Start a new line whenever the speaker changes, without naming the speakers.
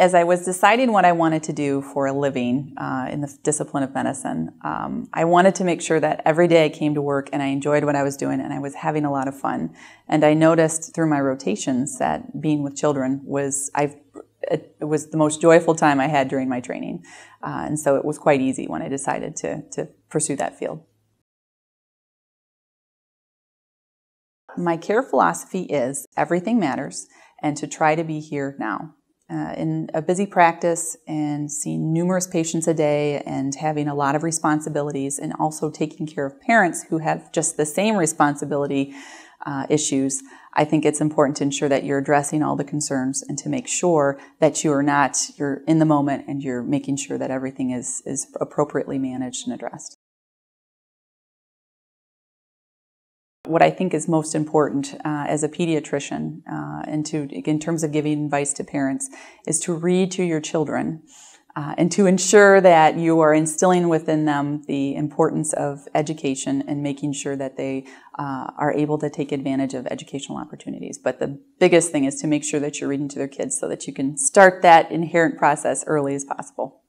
as I was deciding what I wanted to do for a living uh, in the discipline of medicine, um, I wanted to make sure that every day I came to work and I enjoyed what I was doing and I was having a lot of fun. And I noticed through my rotations that being with children was I it was the most joyful time I had during my training, uh, and so it was quite easy when I decided to to pursue that field. My care philosophy is everything matters, and to try to be here now uh, in a busy practice and seeing numerous patients a day and having a lot of responsibilities and also taking care of parents who have just the same responsibility uh, issues, I think it's important to ensure that you're addressing all the concerns and to make sure that you are not, you're in the moment and you're making sure that everything is, is appropriately managed and addressed. What I think is most important uh, as a pediatrician, uh, and to in terms of giving advice to parents, is to read to your children. Uh, and to ensure that you are instilling within them the importance of education and making sure that they uh, are able to take advantage of educational opportunities. But the biggest thing is to make sure that you're reading to their kids so that you can start that inherent process early as possible.